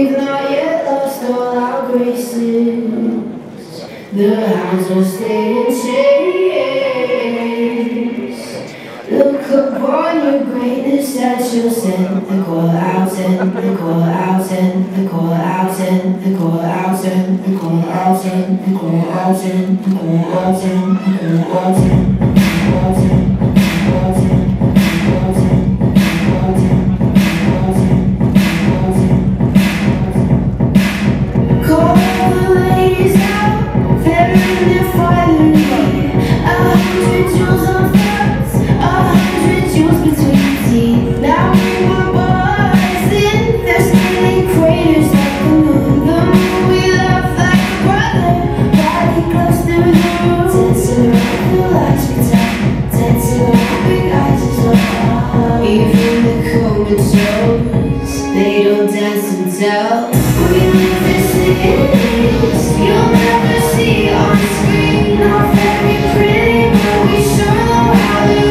We've not yet lost all our graces. The hounds will stay in chase. Look upon your greatness that you'll send the call out and the call out and the call out and the call out and the call out and the call out and the call out and the call out and the call dance We You'll never see on screen Not very pretty But we how to